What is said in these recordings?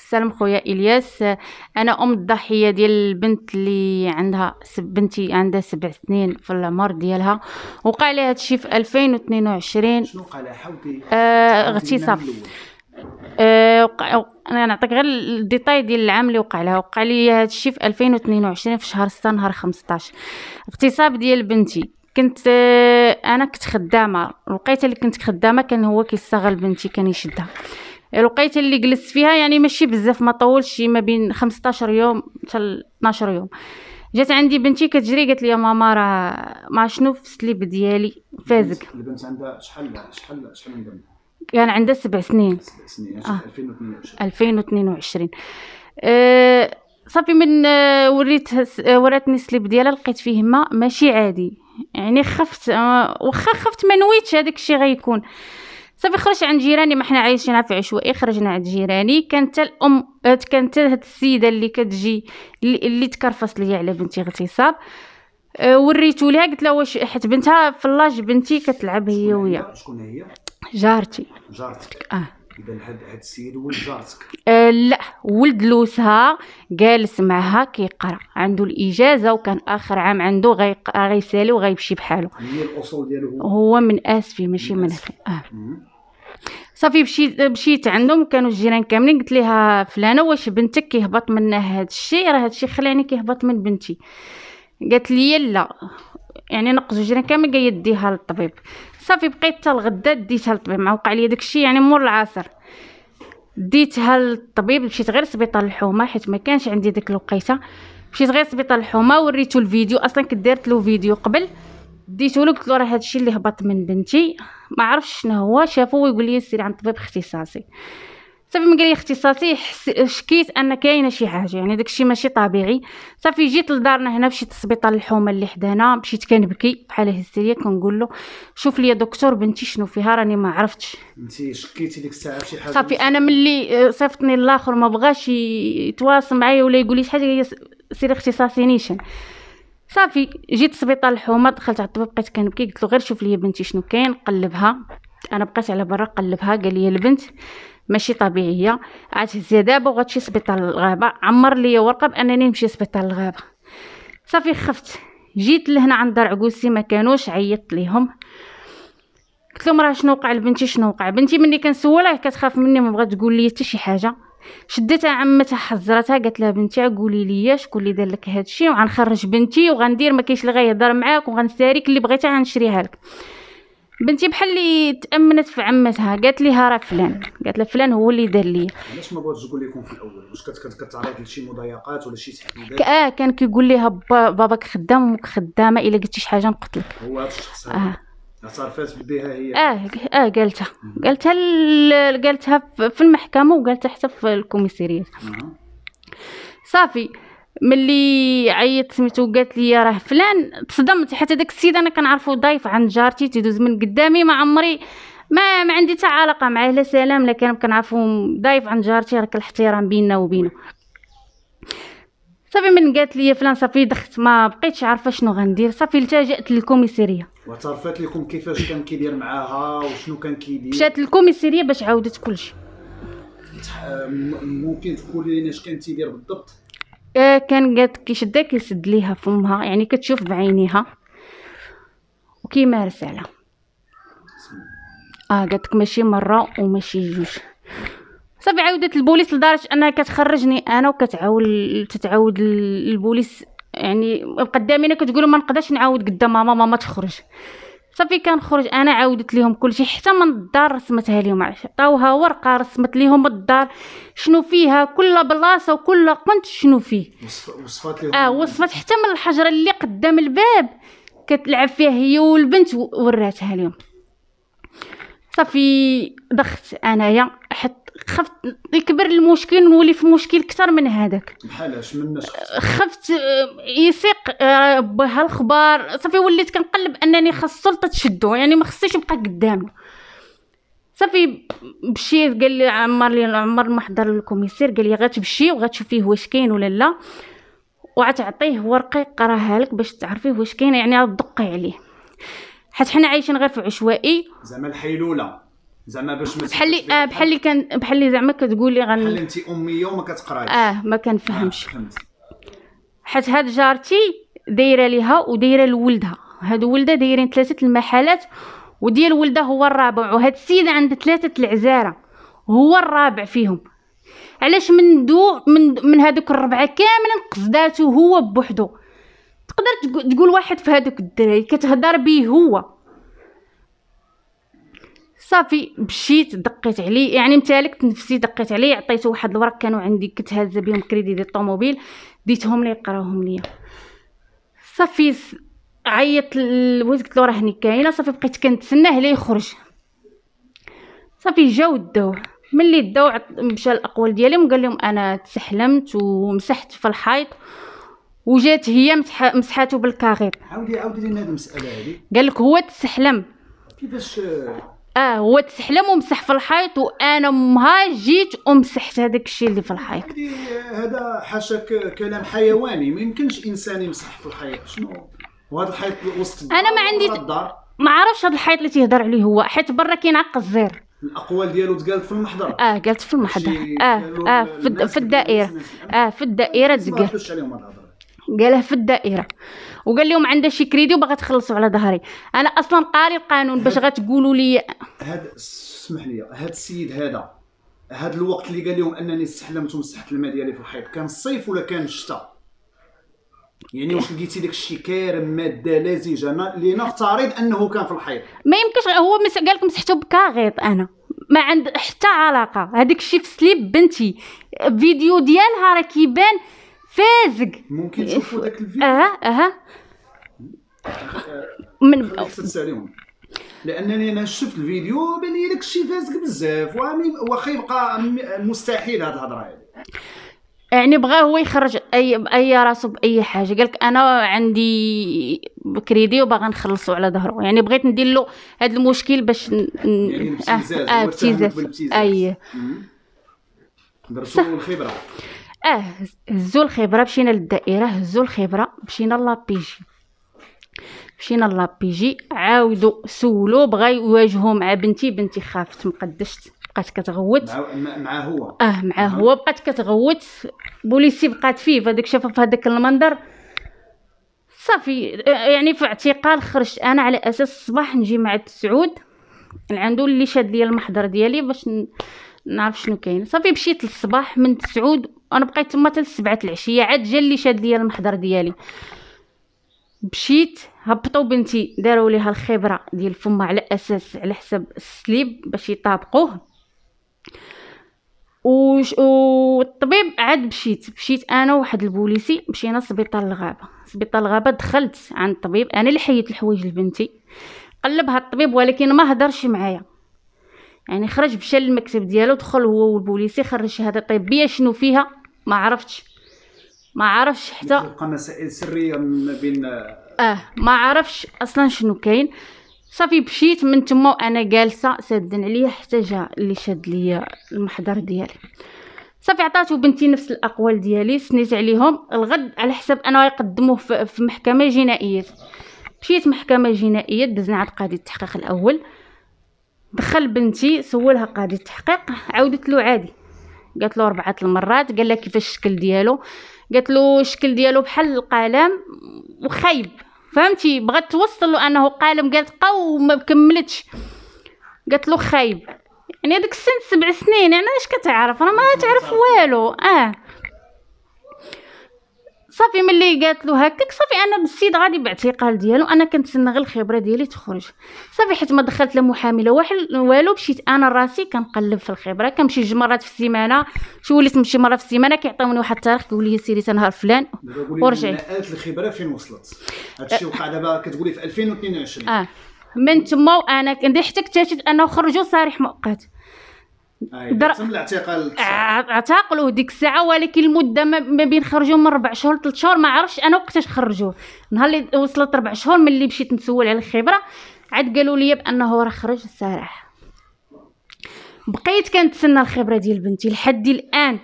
سلام خويا إلياس. أنا أم الضحية ديال البنت اللي عندها بنتي عندها سبع سنين في العمر ديالها. وقع لها هادشي في 2022 شنو وقع لها؟ حاولتي آه اغتصاب آه أنا نعطيك غير الديتاي ديال العام اللي وقع لها. وقع لي هادشي في 2022 في شهر 6 نهار 15 اغتصاب ديال بنتي. كنت آه، أنا كنت خدامة. الوقيته اللي كنت خدامة كان هو كيستغل بنتي كان يشدها. الوقيتة اللي جلست فيها يعني ماشي بزاف ما طولش شي ما بين 15 يوم حتى 12 يوم. جات عندي بنتي كتجري قالت لي ماما راه ما شنو في السليب ديالي فازك. البنت عندها شحال شحال شحال من عندها كان عندها سبع سنين. سبع سنين آه. 2022 2022 أه صافي من آه، وريتها س- آه، وراتني السليب ديالها لقيت فيه ما ماشي عادي. يعني خفت آه، واخا خفت ما نويتش هذاك الشيء غيكون. صافي خرجت عند جيراني ما حنا عايشين في عشوائي. خرجنا عند جيراني كانت الأم آه، كانت هاد السيدة اللي كتجي اللي, تكرفص ليا على بنتي اغتصاب. أه وريتو ليها قلت لها واش حيت بنتها في اللاج بنتي كتلعب هي ويا. شكون هي؟ جارتي. جارتك. آه. إذا هاد هاد السيد هو جارتك. أه لا ولد لوسها جالس معها كيقرأ عنده الإجازة وكان آخر عام عنده غيق- غيسالي وغيمشي بحاله. هي الأصول ديالو هو؟ من اسفي ماشي من. أخي. آه. صافي مشيت مشيت عندهم كانوا الجيران كاملين قلت لها فلانة واش بنتك كيهبط منها هذا الشيء؟ راه هذا الشيء خلاني كيهبط من بنتي. قالت لي لا. يعني نقزوا الجيران كامل قال يديها للطبيب. صافي بقيت حتى الغدا ديتها للطبيب ما وقع لي داك الشيء يعني مور العصر ديتها للطبيب مشيت غير سبيطار الحومة حيت ما كانش عندي ديك الوقيتة. مشيت غير سبيطار الحومة وريتو الفيديو. أصلا كنت له فيديو قبل ديتو له قلت له راه هادشي اللي هبط من بنتي. ما عرفش شنو هو شافو ويقول لي سيري عند طبيب اختصاصي. صافي من قال لي اختصاصي حس... شكيت أن كاينة شي حاجة يعني داكشي ماشي طبيعي. صافي جيت لدارنا هنا مشيت لسبيطار الحومة اللي حدانا مشيت كنبكي بحال هستيريا كنقول له شوف لي دكتور بنتي شنو فيها؟ راني ما عرفتش. انت شكيتي ديك الساعة بشي حاجة؟ صافي أنا ملي آه، صيفطني الآخر ما بغاش يتواصل معايا ولا يقول لي شي حاجة هي س- سيري اختصاصي نيشان. صافي جيت سبيطار الحومة دخلت على الطبيب بقيت كنبكي قلت له غير شوف لي بنتي شنو كاين قلبها. أنا بقيت على برا قلبها قال لي البنت ماشي طبيعية عاد هزيها دابا وغتمشي سبيطار الغابة عمر لي ورقة بأنني نمشي سبيطار الغابة. صافي خفت جيت لهنا عند دار عكوزتي ما كانوش عيطت ليهم. قلت لهم راه شنو وقع؟ لبنتي شنو وقع؟ بنتي ملي كنسولها كتخاف مني ما بغات تقول لي حتى شي حاجة. شدتها عمتها حزرتها قالت لها بنتي قولي لي شكون اللي دار لك هذا الشيء وغنخرج بنتي وغندير ما كاينش اللي غيهضر معاك وغنساريك اللي بغيتي غنشريها لك. بنتي بحال اللي تأمنت في عمتها قالت لها راه فلان قالت لها فلان هو اللي دار لي. علاش ما بغاتش تقول لكم في الأول؟ واش كت- كت- كتعرض لشي مضايقات ولا شي تهديدات ك- آه كان كيقول ليها با- باباك خدام وامك خدامة إلا قلتي شي حاجة نقتلك هو هذا الشخص آه. اعترفت بها هي؟ آه آه قالتها. قالتها ال- قالتها في المحكمة وقالتها حتى في ال commissariat. صافي. ملي عيطت سميتو قالت لي راه فلان تصدمت حتى داك السيد أنا كنعرفو ضايف عند جارتي تيدوز من قدامي ما عمري ما ما عندي حتى علاقة معاه لا سلام لا كان كنعرفو ضايف عند جارتي راك الاحترام بيننا وبينه صافي من قالت لي فلان صافي دخت ما بقيتش عارفة شنو غندير. صافي التجأت لل commissariat واعترفت لكم كيفاش كان كيدير معاها وشنو كان كيدير؟ مشات لل commissariat باش عاودت كلشي. ممكن تقولي لنا اش كان تيدير بالضبط؟ آه كان قالت كيشدها كيسد ليها فمها يعني كتشوف بعينيها. وكيمارس عليها آه قالت ماشي مرة وماشي جوج. صافي عاودت البوليس لدرجه أنها كتخرجني أنا وكتعاود تتعاود ال- البوليس يعني قدامي كتقول ما نقدرش نعاود قدام ماما ماما تخرج. صافي كنخرج أنا عاودت ليهم كلشي حتى من الدار رسمتها لهم عطاوها ورقة رسمت ليهم الدار شنو فيها؟ كل بلاصة وكل قنت شنو فيه؟ وصف- وصفات آه وصفت حتى من الحجرة اللي قدام الباب كتلعب فيها هي والبنت وراتها لهم صافي ضغط أنايا. خفت يكبر المشكل نولي في مشكل أكثر من هذاك. بحال اش من خفت آه، يسيق آه، بها الخبار. صافي وليت كنقلب أنني خاص السلطة تشدو يعني ما خصنيش يبقى قدامه صافي مشيت قال لي عمر لي عمر المحضر الكوميسير قال لي غتمشي وغتشوفيه واش كاين ولا لا وغتعطيه ورقة يقراها لك باش تعرفيه واش كاين يعني غتدقي عليه. حيت حنا عايشين غير في عشوائي. زعما الحيلولة. زعما باش بحال آه بحال- كان بحال اللي زعما كتقول لي بحال غن انت اميه وما كتقرايش. آه ما كنفهمش. آه، فهمت. حيت هاد جارتي دايرة ليها ودايرة لولدها. هادو ولدها دايرين ثلاثة المحلات وديال ولدها هو الرابع وهاد السيدة عندها ثلاثة العزارة. هو الرابع فيهم. علاش من دو من من هادوك الربعة كاملين قصداتو هو بوحدو؟ تقدر تقو- تقول واحد في هادوك الدراري كتهضر بيه هو. صافي مشيت دقيت عليه. يعني امتلكت نفسي دقيت عليه عطيته واحد الورق. كانوا عندي كنت هازه بهم كريدي ديال الطوموبيل. ديتهم ليه يقراوهم ليا. صافي عيط لوالد قلت له راهني كاينة. صافي بقيت كنتسناه لا يخرج. صافي جاو داوه ملي داو مشى الاقوال ديالهم قال لهم أنا تسحلمت ومسحت في الحيط وجات هي مسح- مسحاتو بالكاغيط. عاودي عاودي لنا هذه المسألة هذه قال لك هو تسحلم. كيفاش آه هو تسحلم ومسح في الحيط وأنا امها جيت ومسحت هذاك الشيء اللي في الحيط. هذا حاشاك كلام حيواني ما يمكنش إنسان يمسح في الحيط. شنو؟ وهذا الحيط وسط الدار أنا ما عندي- ما عرفش هذا الحيط اللي تيهضر عليه هو حيت برا كاين عق الزير. الأقوال ديالو تقالت في المحضر. آه قالت في المحضر. آه قالوا آه في, الدائرة. آه في الدائرة ما تقال. قالها في الدائرة. وقال لهم عندها شي كريدي وباغا تخلصوا على ظهري. أنا أصلا قاري القانون باش غتقولوا لي هذا اسمح لي هذا السيد هذا هذا الوقت اللي قال لهم أنني استحلمت ومسحت الماء ديالي في الحيط كان الصيف ولا كان الشتاء يعني واش لقيتي داك الشيء كارم مادة لزجه لنفترض أنه كان في الحيط. ما يمكنش هو مس... قال لك مسحته بكاغيط أنا. ما عند حتى علاقة. هذاك الشيء في سليب بنتي. فيديو ديالها راه كيبان فازق. ممكن تشوفوا ذاك الفيديو أها أها. من تساليهم لأنني أنا شفت الفيديو بان لي داك الشيء فازك بزاف واخا يبقى مستحيل هاد الهضرة هادي. يعني بغى هو يخرج اي أي راسو بأي حاجة. قالك أنا عندي كريدي وباغا نخلصو على ظهره يعني بغيت ندير له هذا المشكل باش ن... يعني أه, ابتزاز بالابتزاز. أي. درسوا الخبرة. آه هزو الخبرة مشينا للدائرة هزو الخبرة مشينا لابيجي مشينا لابيجي عاودوا سولو بغا يواجهوا مع بنتي بنتي خافت مقدشت بقات كتغوت. مع مع- هو. آه أها. هو بقات كتغوت. بوليسي بقات فيه فهاداك شافها في هذاك المنظر. صافي آه، يعني في اعتقال خرجت أنا على أساس الصباح نجي مع تسعود عنده اللي شاد ليا المحضر ديالي باش ن- نعرف شنو كاين. صافي مشيت للصباح من تسعود أنا بقيت تما حتى لسبعة العشية عاد جا اللي شاد ليا المحضر ديالي. مشيت هبطوا بنتي داروا ليها الخبرة ديال فمها على أساس على حساب السليب باش يطابقوه. وش والطبيب عاد مشيت. مشيت أنا وواحد البوليسي مشينا سبيطار الغابة. سبيطار الغابة دخلت عند الطبيب أنا اللي حيدت الحوايج لبنتي. قلبها الطبيب ولكن ما هضرش معايا. يعني خرج مشى للمكتب ديالو دخل هو والبوليسي خرج شهادة طبية. شنو فيها؟ ما عرفتش. ما عرفتش حتى. تبقى مسائل سرية ما بين آه ما عرفش أصلا شنو كاين. صافي مشيت من تما وأنا جالسة سادن عليا حتى جا اللي شاد ليا المحضر ديالي. صافي عطاتو بنتي نفس الأقوال ديالي سنيت عليهم. الغد على حسب أنا يقدموه في محكمة جنائية. مشيت محكمة جنائية دزنا عند قاضي التحقيق الأول. دخل بنتي سولها قاضي التحقيق عاودت له عادي. قالت له أربعة المرات قال لها كيفاش الشكل ديالو؟ قالت له الشكل ديالو بحال القلم وخايب. فهمتي؟ بغات توصل له أنه قالم قالت قو وما كملتش قالت له خايب. يعني هذاك السن سبع سنين يعني اش كتعرف؟ أنا ما تعرف والو. آه. صافي ملي قالت له هكاك صافي أنا بالسيد غادي باعتقال ديالو أنا كنتسنى غير الخبرة ديالي تخرج. صافي حيت ما دخلت لا محامي لا واحد والو مشيت أنا راسي كنقلب في الخبرة كنمشي جوج مرات في السيمانة شي وليت نمشي مره في السيمانة كيعطيوني واحد التاريخ كيقول لي سيري نهار فلان ورجعي. الخبرة فين وصلت؟ هادشي وقع دابا كتقولي في 2022 آه. من تما وأنا كندير حتى اكتشفت أنه خرجوا صريح مؤقت. در- تم الاعتقال اعتقلوه ديك الساعة ولكن المدة ما بين خرجوا من ربع شهور ثلاث شهور. ما عرفتش أنا وقتاش خرجوه نهار اللي وصلت ربع شهور ملي مشيت نسول على الخبرة عاد قالوا لي بأنه راه خرج صراحة بقيت كنتسنى الخبرة ديال بنتي لحد الآن.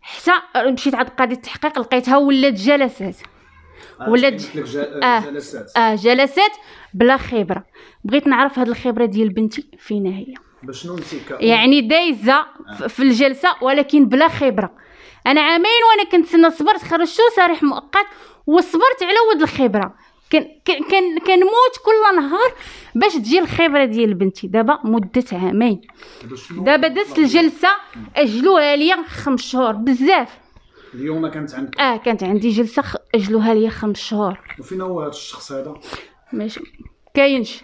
حتى مشيت عند قاضي التحقيق لقيتها ولات جلسات. آه، ولات جا- آه. جلسات آه جلسات؟ بلا خبرة. بغيت نعرف هاد الخبرة ديال بنتي فين هي يعني دايزة في الجلسة ولكن بلا خبرة. أنا عامين وأنا كنت أنا صبرت خرجتو صريح مؤقت وصبرت على ود الخبرة. كان كنموت كل نهار باش تجي الخبرة ديال بنتي. دابا مدة عامين. دابا دازت الجلسة أجلوها ليا خمس شهور بزاف. اليوم كانت عندك؟ آه كانت عندي جلسة أجلوها ليا خمس شهور. وفين هو هذا الشخص هذا؟ ماشي. كاينش.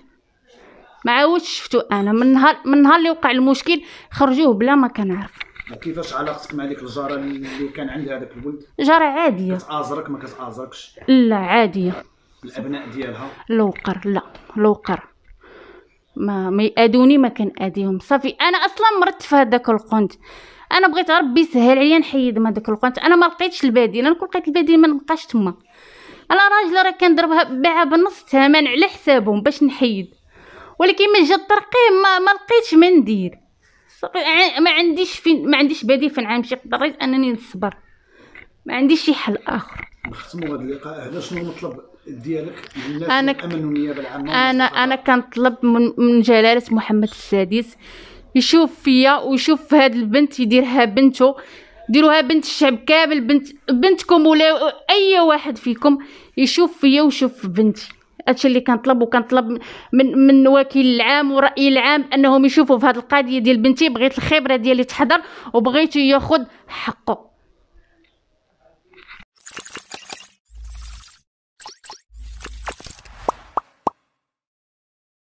ما عاودش شفتو أنا. من نهار من نهار اللي وقع المشكل خرجوه بلا ما كنعرف. وكيفاش علاقتك مع ديك الجارة اللي كان عندها هذاك الولد؟ جرى عادية. كتآزرك ما كتآزركش لا عادية. الأبناء ديالها؟ لوقر لا لوقر. ما ما يأذوني ما كنأذيهم. صافي أنا أصلا مرت في هذاك القنت. أنا بغيت ربي يسهل عليا نحيد من هذاك القنت. أنا ما لقيتش البديل أنا كون لقيت البديل ما نبقاش تما. أنا راجل راه كنضربها بيعها بنص الثمن على حسابهم باش نحيد. ولكن من جا الترقيم ما, ما لقيتش ما ندير. ما عنديش فين ما عنديش بديل فين غنمشي اضطريت أنني نصبر. ما عنديش شي حل آخر. نختموا هذا اللقاء. هذا شنو المطلب ديالك؟ للناس ك- الامن والنيابه العامة أنا أنا كنطلب من, من جلالة محمد السادس يشوف فيا ويشوف في هاد البنت يديرها بنته. ديروها بنت الشعب كامل بنت بنتكم ولا أي واحد فيكم يشوف فيا ويشوف في بنتي. هادشي اللي كنطلب وكنطلب من من وكيل العام والراي العام أنهم يشوفوا في هاد القضية ديال بنتي بغيت الخبرة ديالي تحضر وبغيتو ياخذ حقه.